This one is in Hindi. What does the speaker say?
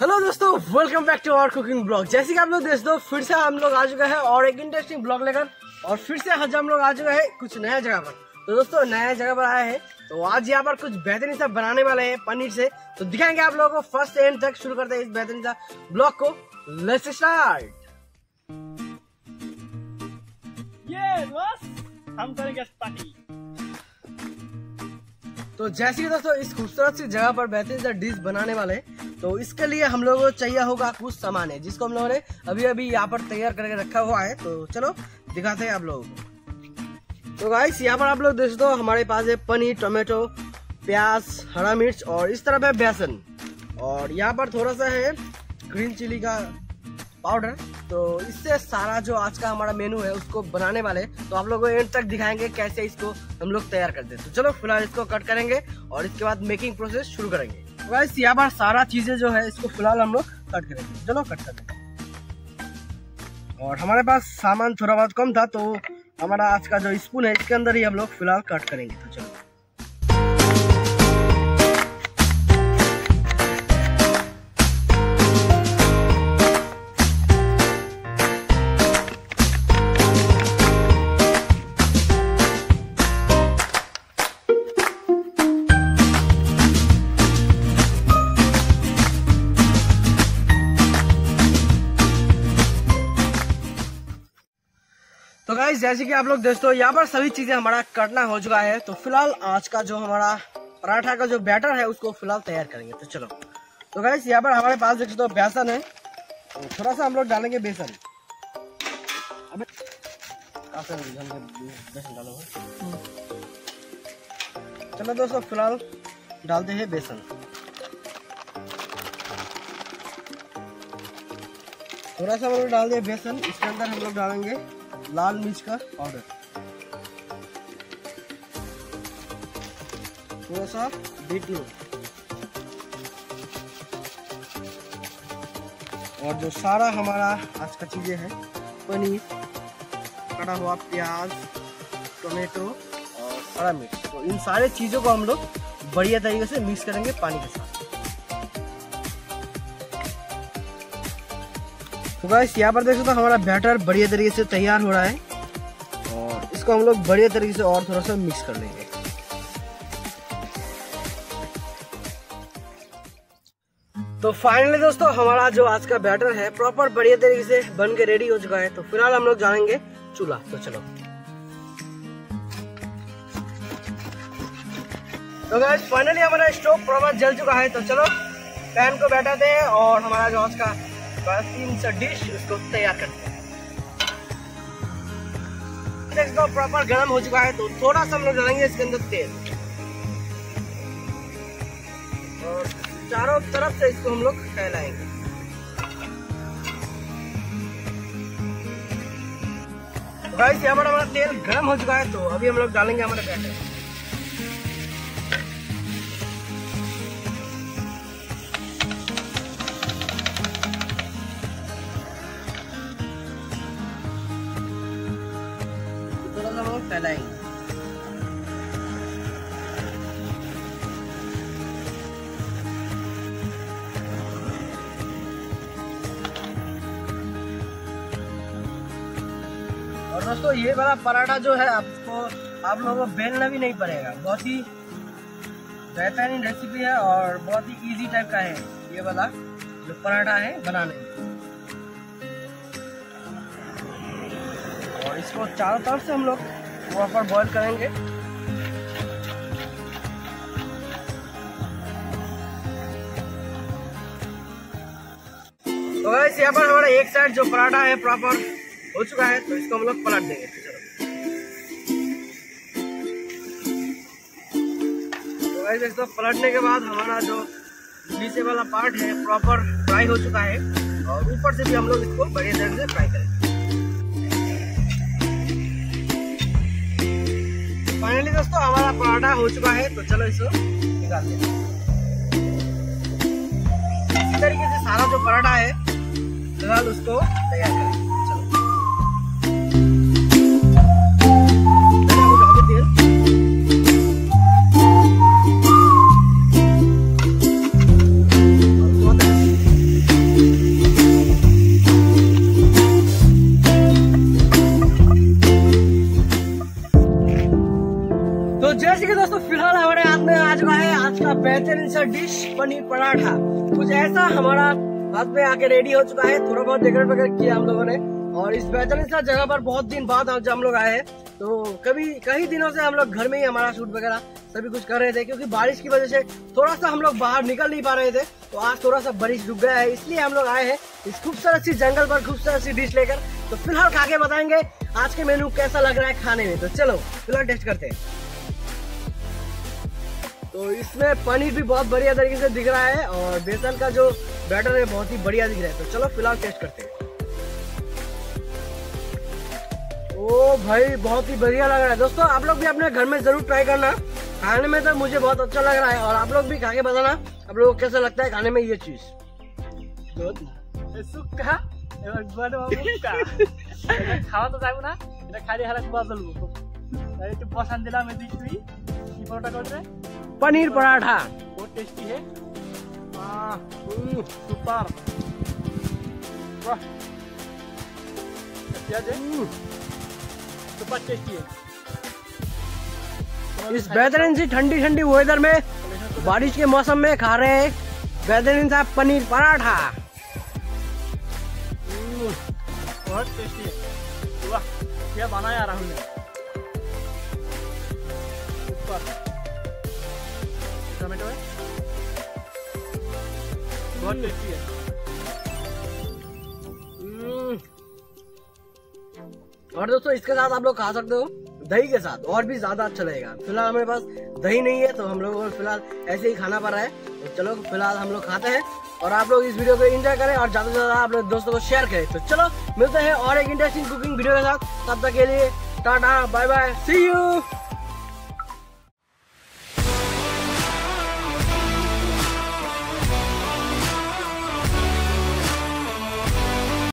हेलो दोस्तों welcome back to our cooking blog जैसे कि आप लोग देख दो फिर से हम लोग आ चुके हैं और एक इंटरेस्टिंग ब्लॉग लेकर और फिर से आज हम लोग आ चुके हैं कुछ नया जगह पर। तो दोस्तों नया जगह पर आए हैं। तो आज यहाँ पर कुछ बेहतरीन सा बनाने वाले हैं पनीर से। तो दिखाएँगे आप लोगों को फ़र्स्ट एंड तक शुरू करते हैं इस बेहतरीन सा ब्लॉग को। लेट्स स्टार्ट ये बस हम करेंगे पार्टी तो जैसे कि दोस्तों इस खूबसूरत सी जगह पर बेहतरीन सा डिश बनाने वाले हैं। तो इसके लिए हम लोगों को चाहिए होगा कुछ सामान है, जिसको हम लोगों ने अभी अभी यहाँ पर तैयार करके रखा हुआ है। तो चलो, दिखाते हैं आप लोगों को। तो गाइस यहाँ पर आप लोग देख दो हमारे पास है पनीर, टोमेटो, प्याज, हरा मिर्च और इस तरफ़ है बेसन। और यहाँ पर थोड़ा सा है ग्रीन चिली का पाउडर। तो इससे सारा जो आज का हमारा मेनू है, उसको बनाने वाले। तो आप लोगों को एंड तक दिखाएँगे कैसे इसको हम लोग तैयार करते हैं। तो चलो, फ़िलहाल इसको कट करेंगे और इसके बाद मेकिंग प्रोसेस शुरू करेंगे। गाइस यहाँ पर सारा चीज़ें जो है, इसको फ़िलहाल हम लोग कट करेंगे। चलो कट कर और हमारे पास सामान थोड़ा बहुत कम था तो हमारा आज का जो स्पून है, इसके अंदर ही हम लोग फ़िलहाल कट करेंगे। तो चलो। जैसे कि आप लोग दोस्तों यहाँ पर सभी चीज़ें हमारा कटना हो चुका है। तो फ़िलहाल आज का जो हमारा पराठा का जो बैटर है, उसको फ़िलहाल तैयार करेंगे। तो चलो। तो गाइस यहाँ पर हमारे पास देख बेसन है। तो थोड़ा सा हम लोग डालेंगे बेसन। चलो दोस्तों, फ़िलहाल डालते हैं बेसन। थोड़ा सा हम लोग डाल दिए बेसन, इसके अंदर हम लोग डालेंगे लाल मिर्च का पाउडर। थोड़ा सा बीटरूट और जो सारा हमारा आज का चीज़ें है, पनीर, कटा हुआ प्याज, टोमेटो और हरा मिर्च। तो इन सारे चीज़ों को हम लोग बढ़िया तरीके से मिक्स करेंगे पानी के साथ। तो गाइस यहाँ पर देख सकते हो हमारा बैटर बढ़िया तरीके से तैयार हो रहा है। और इसको हम लोग बढ़िया तरीके से और थोड़ा सा मिक्स कर लेंगे। तो फाइनली दोस्तों, हमारा जो आज का बैटर है प्रॉपर बढ़िया तरीके से बन के रेडी हो चुका है। तो फ़िलहाल हम लोग जानेंगे चूल्हा। तो चलो। तो फाइनली हमारा स्टोव प्रॉपर जल चुका है। तो चलो पैन को बैठाते हैं और हमारा जो आज का तीन सा डिश उसको तैयार करते हैं। प्रॉपर गर्म हो चुका है तो थोड़ा सा हम लोग डालेंगे इसके अंदर तेल। और चारों तरफ़ से इसको हम लोग फैलाएँगे। गाइस पर हमारा तेल गर्म हो चुका है तो अभी हम लोग डालेंगे हमारे बैटर फैलाएँगे और दोस्तों, ये वाला पराठा जो है, आपको, आप लोगों को बेलना भी नहीं पड़ेगा। बहुत ही बेहतरीन रेसिपी है और बहुत ही इजी टाइप का है ये वाला जो पराठा है बनाने इसको चारों तरफ़ से हम लोग प्रॉपर बॉईल करेंगे। तो गाइस यहाँ पर हमारा एक साइड जो पराठा है प्रॉपर हो चुका है तो इसको हम लोग पलट देंगे। तो गाइस इसको पलटने के बाद हमारा जो नीचे वाला पार्ट है प्रॉपर फ्राई हो चुका है, और ऊपर से भी हम लोग इसको बढ़िया तरह से फ्राई करेंगे। पराठा हो चुका है तो चलो इसको निकालते हैं। इसी तरीके से सारा जो पराठा है, फ़िलहाल उसको तैयार करें चुका है आज का बेहतरीन सा डिश पनीर पराठा। कुछ ऐसा हमारा हाथ में आके रेडी हो चुका है, थोड़ा बहुत डेकोरेट वगैरह किया हम लोगों ने। और इस बेहतरीन सा जगह पर बहुत दिन बाद आज हम लोग आए हैं। तो कभी, कई दिनों से हम लोग घर में ही हमारा शूट वगैरह सभी कुछ कर रहे थे, क्योंकि बारिश की वजह से थोड़ा सा हम लोग बाहर निकल नहीं पा रहे थे। तो आज थोड़ा सा बारिश रुक गया है, इसलिए हम लोग आए हैं इस खूबसूरत सी जंगल पर, खूबसूरत सी डिश लेकर। तो फ़िलहाल खा के बताएँगे, आज के मेनू कैसा लग रहा है खाने में। तो चलो, फ़िलहाल टेस्ट करते हैं। तो इसमें पनीर भी बहुत बढ़िया तरीके से दिख रहा है और बेसन का जो बैटर है बहुत ही बढ़िया दिख रहा है तो चलो फिलहाल टेस्ट करते हैं ओ भाई बहुत ही बढ़िया लग रहा है दोस्तों आप लोग भी अपने घर में जरूर ट्राई करना खाने में तो मुझे बहुत अच्छा लग रहा है और आप लोग भी खा के बताना आप लोगों को कैसा लगता है खाने में ये चीज सुक्का এবার গুয়াতে মুক্কা খাওয়া তো যাবো না এটা খালি হারা গুয়া চলবো তাই একটু বসান দিলাম এদিক তুই কি পরোটা করবে पनीर पराठा। बहुत टेस्टी है। सुपर। सुपर टेस्टी है। इस बेहतरीन सी ठंडी ठंडी वेदर में बारिश के मौसम में खा रहे हैं बेहतरीन सा पनीर पराठा। हम्म, बहुत टेस्टी है। वाह क्या बनाया राहुल ने सुपर। टोमेटो है। बहुत टेस्टी है। हम्म। और दोस्तों इसके साथ आप लोग खा सकते हो दही के साथ और भी ज़्यादा अच्छा लगेगा। फ़िलहाल हमारे पास दही नहीं है तो हम लोगों को फ़िलहाल ऐसे ही खाना पड़ रहा है। तो चलो फ़िलहाल हम लोग खाते हैं और आप लोग इस वीडियो को एंजॉय करें और ज़्यादा से ज़्यादा आप लोग दोस्तों को शेयर करें। तो चलो मिलते हैं और एक इंटरेस्टिंग कुकिंग वीडियो के साथ। तब तक के लिए tata bye bye see you